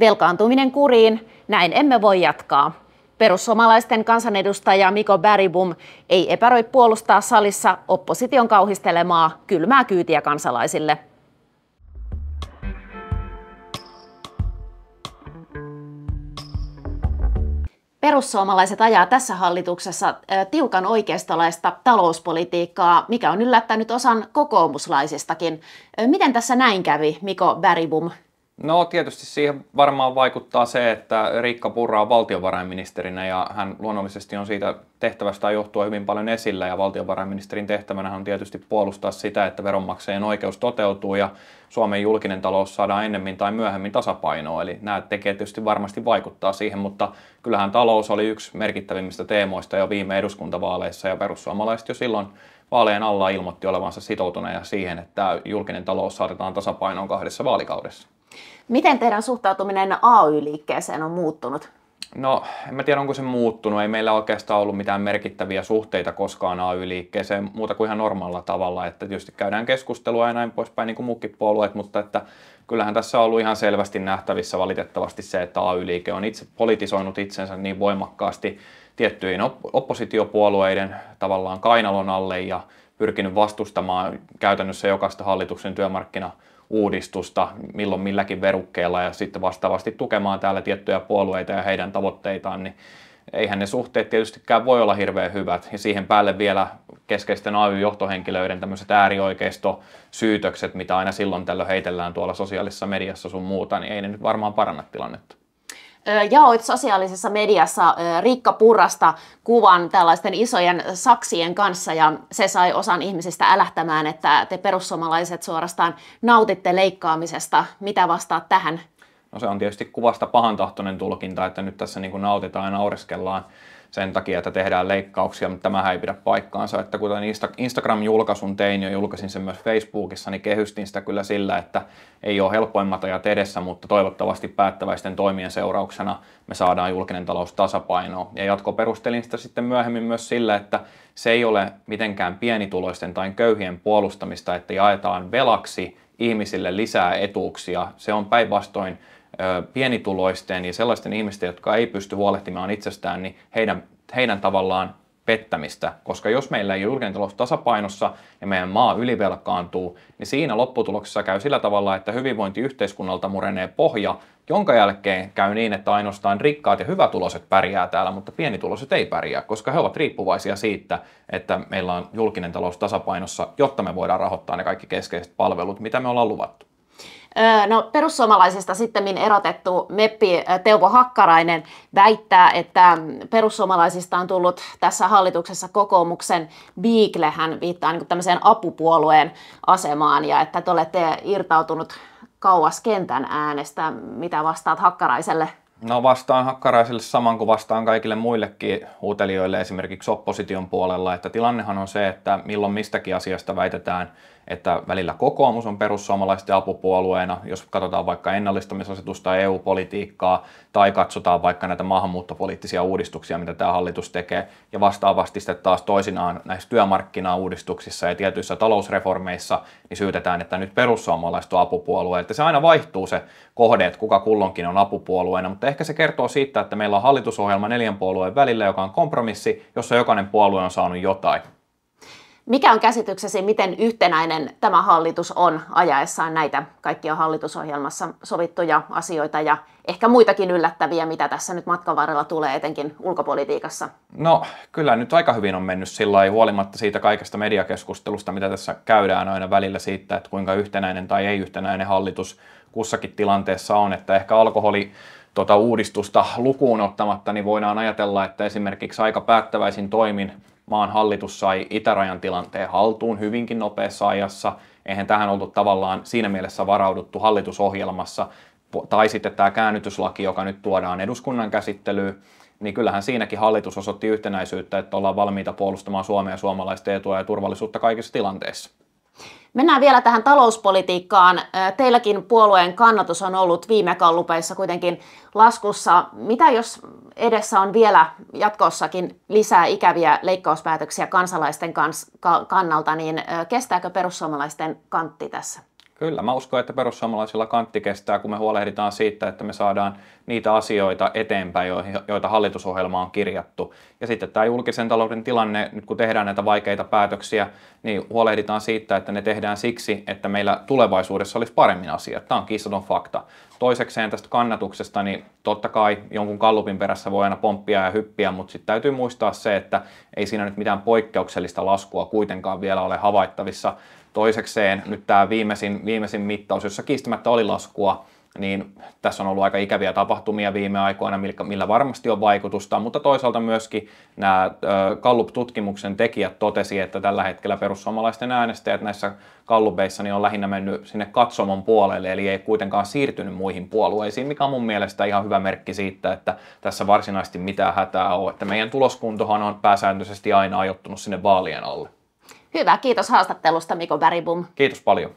Velkaantuminen kuriin, näin emme voi jatkaa. Perussuomalaisten kansanedustaja Miko Bergbom ei epäröi puolustaa salissa opposition kauhistelemaa kylmää kyytiä kansalaisille. Perussuomalaiset ajaa tässä hallituksessa tiukan oikeistolaista talouspolitiikkaa, mikä on yllättänyt osan kokoomuslaisistakin. Miten tässä näin kävi, Miko Bergbom? No tietysti siihen varmaan vaikuttaa se, että Riikka Purra on valtiovarainministerinä ja hän luonnollisesti on siitä tehtävästä johtua hyvin paljon esillä ja valtiovarainministerin tehtävänä on tietysti puolustaa sitä, että veronmaksajien oikeus toteutuu ja Suomen julkinen talous saadaan ennemmin tai myöhemmin tasapainoon. Eli nämä tekee tietysti varmasti vaikuttaa siihen, mutta kyllähän talous oli yksi merkittävimmistä teemoista jo viime eduskuntavaaleissa ja perussuomalaiset jo silloin vaaleen alla ilmoitti olevansa sitoutuneena siihen, että julkinen talous saatetaan tasapainoon kahdessa vaalikaudessa. Miten teidän suhtautuminen AY-liikkeeseen on muuttunut? No, en mä tiedä, onko se muuttunut. Ei meillä oikeastaan ollut mitään merkittäviä suhteita koskaan AY-liikkeeseen muuta kuin ihan normaalilla tavalla. Että tietysti käydään keskustelua ja näin poispäin, niin kuin muutkin puolueet, mutta että kyllähän tässä on ollut ihan selvästi nähtävissä valitettavasti se, että AY-liike on itse politisoinut itsensä niin voimakkaasti tiettyjen oppositiopuolueiden tavallaan kainalon alle ja pyrkinyt vastustamaan käytännössä jokaista hallituksen työmarkkina uudistusta milloin milläkin verukkeella ja sitten vastaavasti tukemaan täällä tiettyjä puolueita ja heidän tavoitteitaan, niin eihän ne suhteet tietystikään voi olla hirveän hyvät. Ja siihen päälle vielä keskeisten AY-johtohenkilöiden tämmöiset äärioikeisto-syytökset, mitä aina silloin tällöin heitellään tuolla sosiaalisessa mediassa sun muuta, niin ei ne nyt varmaan paranna tilannetta jaoit sosiaalisessa mediassa Riikka Purrasta kuvan tällaisten isojen saksien kanssa ja se sai osan ihmisistä älähtämään, että te perussuomalaiset suorastaan nautitte leikkaamisesta. Mitä vastaat tähän? No se on tietysti kuvasta pahantahtoinen tulkinta, että nyt tässä niin kuin nautitaan ja naureskellaan sen takia, että tehdään leikkauksia, mutta tämä ei pidä paikkaansa. Että kuten Instagram-julkaisun tein ja julkaisin sen myös Facebookissa, niin kehystin sitä kyllä sillä, että ei ole helpoimmat ajat edessä, mutta toivottavasti päättäväisten toimien seurauksena me saadaan julkinen talous tasapainoon. Ja jatko perustelin sitä sitten myöhemmin myös sillä, että se ei ole mitenkään pienituloisten tai köyhien puolustamista, että jaetaan velaksi ihmisille lisää etuuksia. Se on päinvastoin pienituloisten ja sellaisten ihmisten, jotka ei pysty huolehtimaan itsestään, niin heidän, heidän tavallaan pettämistä, koska jos meillä ei ole julkinen talous tasapainossa ja meidän maa ylivelkaantuu, niin siinä lopputuloksessa käy sillä tavalla, että hyvinvointiyhteiskunnalta murenee pohja, jonka jälkeen käy niin, että ainoastaan rikkaat ja hyvätuloiset pärjää täällä, mutta pienituloiset ei pärjää, koska he ovat riippuvaisia siitä, että meillä on julkinen talous tasapainossa, jotta me voidaan rahoittaa ne kaikki keskeiset palvelut, mitä me ollaan luvattu. No, perussuomalaisista sitten erotettu Meppi Teuvo Hakkarainen väittää, että perussuomalaisista on tullut tässä hallituksessa kokoomuksen Beagle, hän viittaa niin tämmöiseen apupuolueen asemaan ja että te olette irtautunut kauas kentän äänestä. Mitä vastaat Hakkaraiselle? No vastaan Hakkaraiselle saman kuin vastaan kaikille muillekin huutelijoille esimerkiksi opposition puolella, että tilannehan on se, että milloin mistäkin asiasta väitetään että välillä kokoomus on perussuomalaisten apupuolueena, jos katsotaan vaikka ennallistamisasetusta EU-politiikkaa tai katsotaan vaikka näitä maahanmuuttopoliittisia uudistuksia, mitä tämä hallitus tekee, ja vastaavasti sitten taas toisinaan näissä työmarkkinauudistuksissa ja tietyissä talousreformeissa, niin syytetään, että nyt perussuomalaiset on apupuolue, että se aina vaihtuu se kohde, että kuka kulloinkin on apupuolueena, mutta ehkä se kertoo siitä, että meillä on hallitusohjelma neljän puolueen välillä, joka on kompromissi, jossa jokainen puolue on saanut jotain. Mikä on käsityksesi, miten yhtenäinen tämä hallitus on ajaessaan näitä kaikkia hallitusohjelmassa sovittuja asioita ja ehkä muitakin yllättäviä, mitä tässä nyt matkan varrella tulee etenkin ulkopolitiikassa? No kyllä nyt aika hyvin on mennyt sillä huolimatta siitä kaikesta mediakeskustelusta, mitä tässä käydään aina välillä siitä, että kuinka yhtenäinen tai ei yhtenäinen hallitus kussakin tilanteessa on, että ehkä alkoholi tuota uudistusta lukuun ottamatta, niin voidaan ajatella, että esimerkiksi aika päättäväisin toimin maan hallitus sai itärajan tilanteen haltuun hyvinkin nopeassa ajassa. Eihän tähän ollut tavallaan siinä mielessä varauduttu hallitusohjelmassa. Tai sitten tämä käännytyslaki, joka nyt tuodaan eduskunnan käsittelyyn, niin kyllähän siinäkin hallitus osoitti yhtenäisyyttä, että ollaan valmiita puolustamaan Suomea ja suomalaisten etua ja turvallisuutta kaikissa tilanteissa. Mennään vielä tähän talouspolitiikkaan. Teilläkin puolueen kannatus on ollut viime kallupeissa kuitenkin laskussa. Mitä jos edessä on vielä jatkossakin lisää ikäviä leikkauspäätöksiä kansalaisten kans, kannalta, niin kestääkö perussuomalaisten kantti tässä? Kyllä, mä uskon, että perussuomalaisilla kantti kestää, kun me huolehditaan siitä, että me saadaan niitä asioita eteenpäin, joita hallitusohjelma on kirjattu. Ja sitten tämä julkisen talouden tilanne, nyt kun tehdään näitä vaikeita päätöksiä, niin huolehditaan siitä, että ne tehdään siksi, että meillä tulevaisuudessa olisi paremmin asiat. Tämä on kiistaton fakta. Toisekseen tästä kannatuksesta, niin totta kai jonkun kallupin perässä voi aina pomppia ja hyppiä, mutta sitten täytyy muistaa se, että ei siinä nyt mitään poikkeuksellista laskua kuitenkaan vielä ole havaittavissa. Toisekseen nyt tämä viimeisin, viimeisin mittaus, jossa kiistämättä oli laskua, niin tässä on ollut aika ikäviä tapahtumia viime aikoina, millä varmasti on vaikutusta, mutta toisaalta myöskin nämä Gallup-tutkimuksen tekijät totesi, että tällä hetkellä perussuomalaisten äänestäjät näissä Gallupeissa niin on lähinnä mennyt sinne katsomon puolelle, eli ei kuitenkaan siirtynyt muihin puolueisiin, mikä on mun mielestä ihan hyvä merkki siitä, että tässä varsinaisesti mitään hätää ole, että meidän tuloskuntohan on pääsääntöisesti aina ajoittunut sinne vaalien alle. Hyvä, kiitos haastattelusta Miko Bäribum. Kiitos paljon.